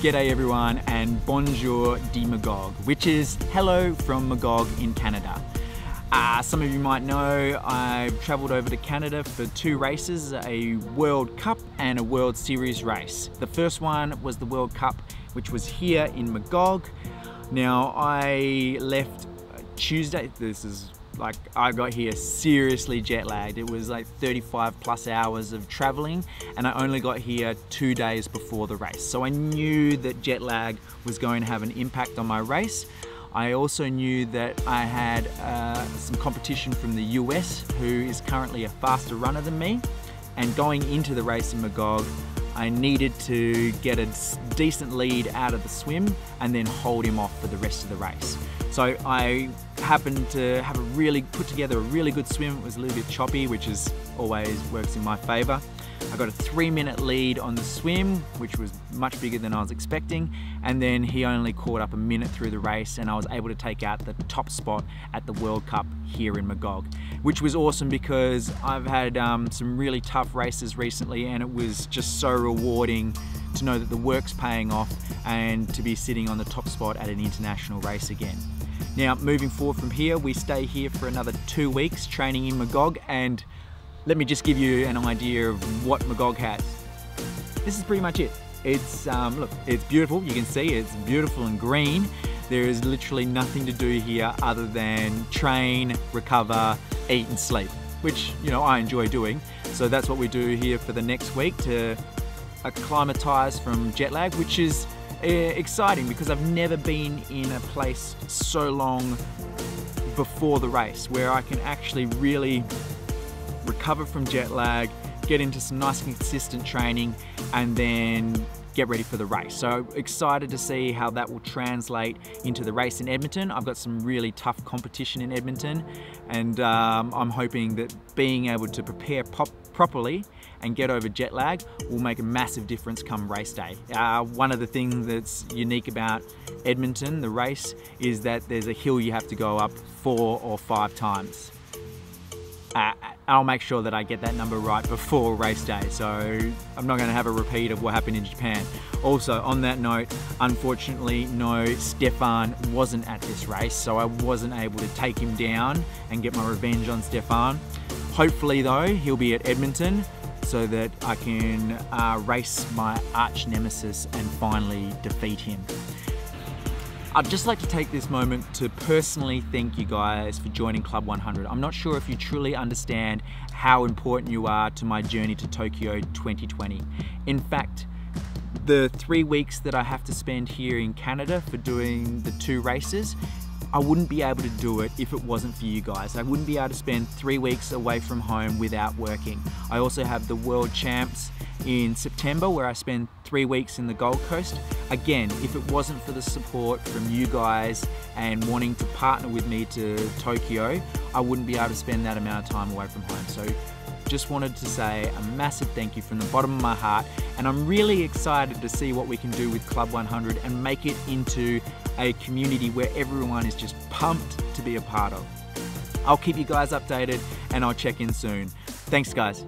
G'day everyone and bonjour de Magog, which is hello from Magog in Canada. Uh, some of you might know I've travelled over to Canada for two races, a World Cup and a World Series race. The first one was the World Cup, which was here in Magog. Now I left Tuesday, this is like I got here seriously jet lagged. It was like 35 plus hours of traveling and I only got here two days before the race. So I knew that jet lag was going to have an impact on my race. I also knew that I had uh, some competition from the US who is currently a faster runner than me and going into the race in Magog I needed to get a decent lead out of the swim and then hold him off for the rest of the race. So I happened to have a really, put together a really good swim. It was a little bit choppy, which is always works in my favor. I got a three minute lead on the swim, which was much bigger than I was expecting. And then he only caught up a minute through the race and I was able to take out the top spot at the World Cup here in Magog, which was awesome because I've had um, some really tough races recently and it was just so rewarding to know that the work's paying off and to be sitting on the top spot at an international race again. Now, moving forward from here, we stay here for another two weeks training in Magog and let me just give you an idea of what Magog has. This is pretty much it. It's, um, look, it's beautiful. You can see it's beautiful and green. There is literally nothing to do here other than train, recover, eat and sleep, which, you know, I enjoy doing. So that's what we do here for the next week to acclimatize from jet lag, which is uh, exciting because I've never been in a place so long before the race where I can actually really recover from jet lag, get into some nice consistent training, and then get ready for the race. So excited to see how that will translate into the race in Edmonton. I've got some really tough competition in Edmonton and um, I'm hoping that being able to prepare properly and get over jet lag will make a massive difference come race day. Uh, one of the things that's unique about Edmonton, the race, is that there's a hill you have to go up four or five times. Uh, I'll make sure that I get that number right before race day. So I'm not going to have a repeat of what happened in Japan. Also, on that note, unfortunately, no, Stefan wasn't at this race, so I wasn't able to take him down and get my revenge on Stefan. Hopefully, though, he'll be at Edmonton so that I can uh, race my arch nemesis and finally defeat him. I'd just like to take this moment to personally thank you guys for joining Club 100. I'm not sure if you truly understand how important you are to my journey to Tokyo 2020. In fact, the three weeks that I have to spend here in Canada for doing the two races, I wouldn't be able to do it if it wasn't for you guys. I wouldn't be able to spend three weeks away from home without working. I also have the World Champs in September where I spend three weeks in the Gold Coast. Again, if it wasn't for the support from you guys and wanting to partner with me to Tokyo, I wouldn't be able to spend that amount of time away from home. So just wanted to say a massive thank you from the bottom of my heart and I'm really excited to see what we can do with Club 100 and make it into a community where everyone is just pumped to be a part of. I'll keep you guys updated and I'll check in soon. Thanks guys.